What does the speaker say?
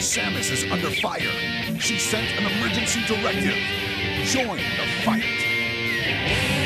Samus is under fire. She sent an emergency directive. Join the fight.